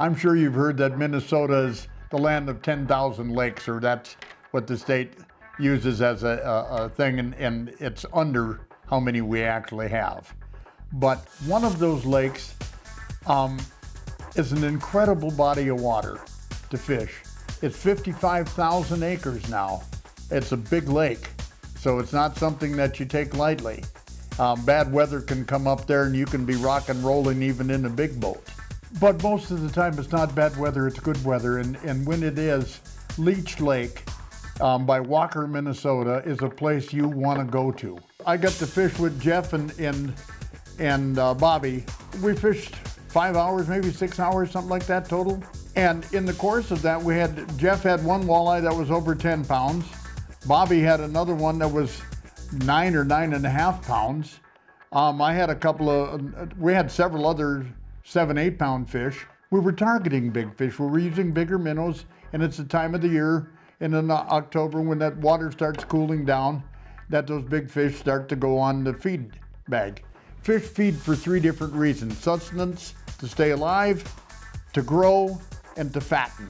I'm sure you've heard that Minnesota is the land of 10,000 lakes, or that's what the state uses as a, a, a thing, and, and it's under how many we actually have. But one of those lakes um, is an incredible body of water to fish. It's 55,000 acres now. It's a big lake, so it's not something that you take lightly. Um, bad weather can come up there and you can be rock and rolling even in a big boat. But most of the time it's not bad weather, it's good weather. And, and when it is, Leech Lake um, by Walker, Minnesota is a place you want to go to. I got to fish with Jeff and, and, and uh, Bobby. We fished five hours, maybe six hours, something like that total. And in the course of that, we had, Jeff had one walleye that was over 10 pounds. Bobby had another one that was nine or nine and a half pounds. Um, I had a couple of, we had several other seven, eight pound fish. We were targeting big fish. We were using bigger minnows, and it's the time of the year and in October when that water starts cooling down that those big fish start to go on the feed bag. Fish feed for three different reasons sustenance, to stay alive, to grow, and to fatten.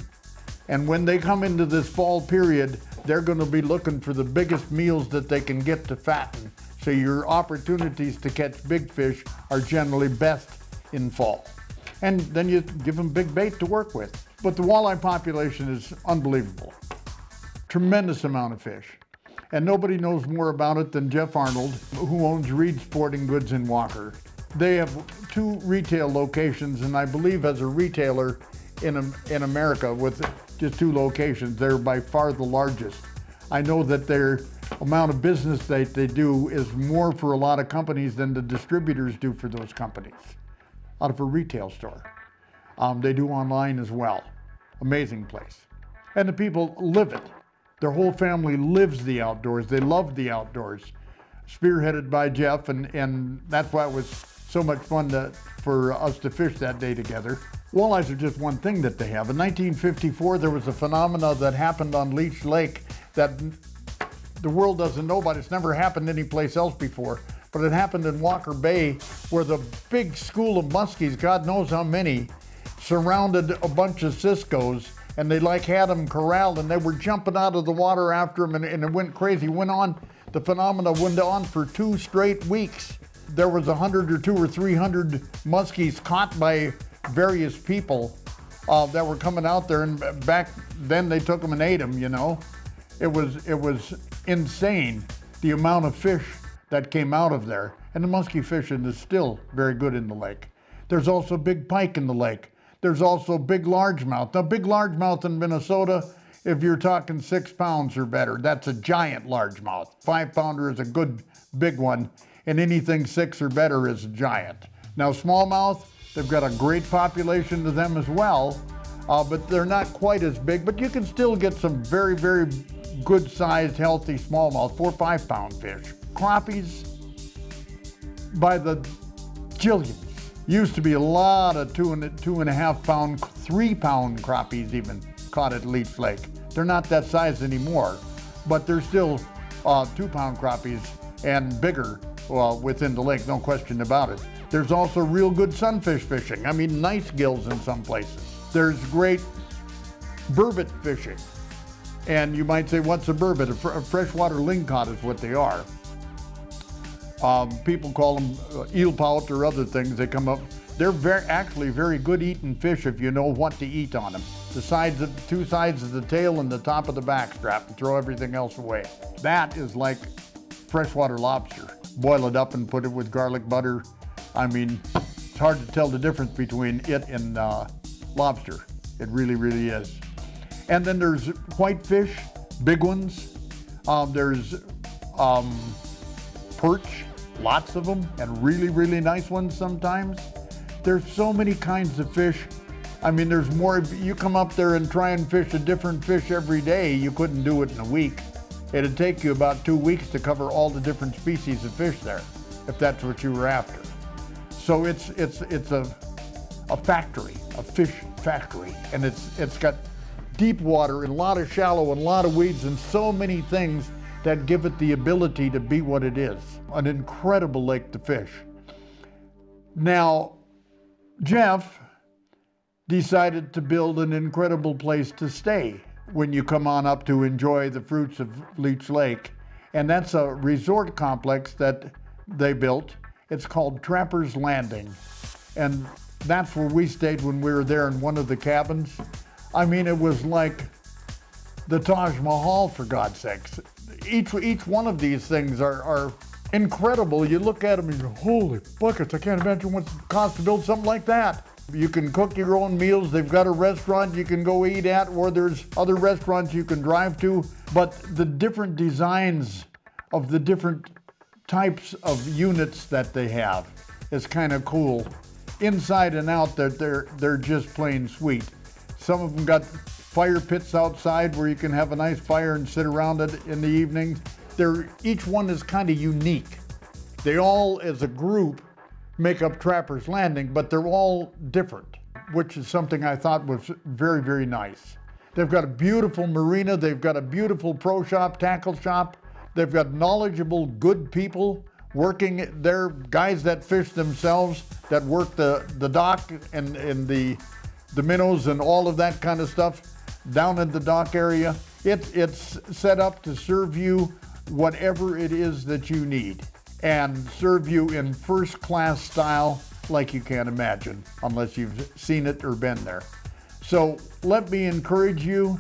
And when they come into this fall period, they're going to be looking for the biggest meals that they can get to fatten. So your opportunities to catch big fish are generally best in fall. And then you give them big bait to work with. But the walleye population is unbelievable. Tremendous amount of fish. And nobody knows more about it than Jeff Arnold, who owns Reed Sporting Goods in Walker. They have two retail locations, and I believe as a retailer in, in America with just two locations, they're by far the largest. I know that their amount of business that they do is more for a lot of companies than the distributors do for those companies out of a retail store. Um, they do online as well. Amazing place. And the people live it. Their whole family lives the outdoors. They love the outdoors. Spearheaded by Jeff, and, and that's why it was so much fun to, for us to fish that day together. Walleyes are just one thing that they have. In 1954, there was a phenomena that happened on Leech Lake that the world doesn't know about. It's never happened anyplace else before but it happened in Walker Bay where the big school of muskies, God knows how many, surrounded a bunch of ciscos and they like had them corralled and they were jumping out of the water after them and, and it went crazy. Went on, the phenomena went on for two straight weeks. There was a hundred or two or three hundred muskies caught by various people uh, that were coming out there and back then they took them and ate them, you know. It was, it was insane the amount of fish that came out of there. And the musky fishing is still very good in the lake. There's also big pike in the lake. There's also big largemouth. Now, big largemouth in Minnesota, if you're talking six pounds or better, that's a giant largemouth. Five pounder is a good big one, and anything six or better is a giant. Now, smallmouth, they've got a great population to them as well, uh, but they're not quite as big, but you can still get some very, very good sized, healthy smallmouth, four, five pound fish crappies by the jillions. Used to be a lot of two and, two and a half pound, three pound crappies even caught at Leech Lake. They're not that size anymore, but they're still uh, two pound crappies and bigger well, within the lake, no question about it. There's also real good sunfish fishing. I mean, nice gills in some places. There's great burbot fishing. And you might say, what's a burbot? A, fr a freshwater lingcod is what they are. Um, people call them uh, eel pout or other things. They come up. They're very, actually very good eating fish if you know what to eat on them. The sides of two sides of the tail and the top of the backstrap and throw everything else away. That is like freshwater lobster. Boil it up and put it with garlic butter. I mean, it's hard to tell the difference between it and uh, lobster. It really, really is. And then there's whitefish, big ones. Um, there's um, perch, lots of them, and really, really nice ones sometimes. There's so many kinds of fish. I mean, there's more, you come up there and try and fish a different fish every day, you couldn't do it in a week. It'd take you about two weeks to cover all the different species of fish there, if that's what you were after. So it's, it's, it's a, a factory, a fish factory, and it's, it's got deep water and a lot of shallow and a lot of weeds and so many things that give it the ability to be what it is an incredible lake to fish. Now, Jeff decided to build an incredible place to stay when you come on up to enjoy the fruits of Leech Lake. And that's a resort complex that they built. It's called Trapper's Landing. And that's where we stayed when we were there in one of the cabins. I mean, it was like the Taj Mahal, for God's sakes. Each, each one of these things are, are incredible. You look at them and you go, holy buckets, I can't imagine what it costs to build something like that. You can cook your own meals. They've got a restaurant you can go eat at, or there's other restaurants you can drive to. But the different designs of the different types of units that they have is kind of cool. Inside and out, they're, they're, they're just plain sweet. Some of them got fire pits outside where you can have a nice fire and sit around it in the evenings. They're, each one is kind of unique. They all, as a group, make up Trapper's Landing, but they're all different, which is something I thought was very, very nice. They've got a beautiful marina, they've got a beautiful pro shop, tackle shop, they've got knowledgeable, good people working there, guys that fish themselves, that work the, the dock and, and the, the minnows and all of that kind of stuff down in the dock area. It, it's set up to serve you whatever it is that you need and serve you in first class style like you can't imagine unless you've seen it or been there. So let me encourage you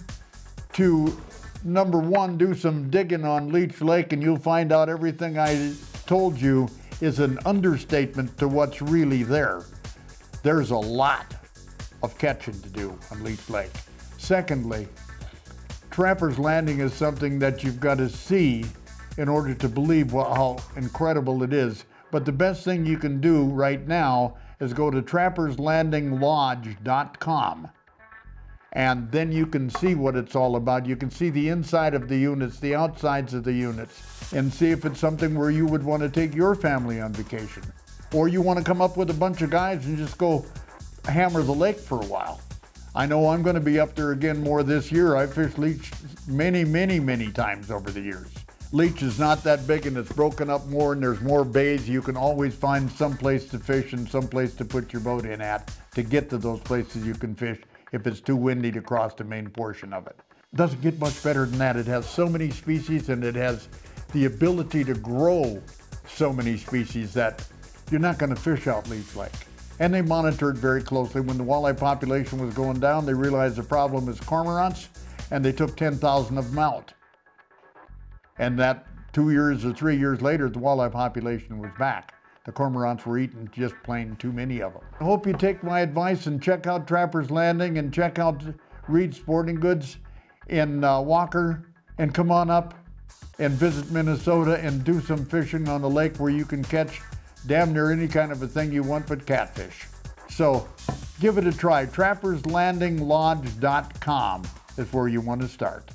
to number one, do some digging on Leech Lake and you'll find out everything I told you is an understatement to what's really there. There's a lot of catching to do on Leech Lake. Secondly, Trapper's Landing is something that you've got to see in order to believe how incredible it is. But the best thing you can do right now is go to trapperslandinglodge.com and then you can see what it's all about. You can see the inside of the units, the outsides of the units, and see if it's something where you would want to take your family on vacation. Or you want to come up with a bunch of guys and just go hammer the lake for a while. I know I'm going to be up there again more this year. I've fished Leech many, many, many times over the years. Leech is not that big and it's broken up more and there's more bays. You can always find some place to fish and some place to put your boat in at to get to those places you can fish if it's too windy to cross the main portion of it. It doesn't get much better than that. It has so many species and it has the ability to grow so many species that you're not going to fish out Leech Lake. And they monitored very closely. When the walleye population was going down, they realized the problem is cormorants and they took 10,000 of them out. And that two years or three years later, the walleye population was back. The cormorants were eating just plain too many of them. I hope you take my advice and check out Trapper's Landing and check out Reed Sporting Goods in uh, Walker and come on up and visit Minnesota and do some fishing on the lake where you can catch damn near any kind of a thing you want but catfish. So give it a try. TrappersLandingLodge.com is where you want to start.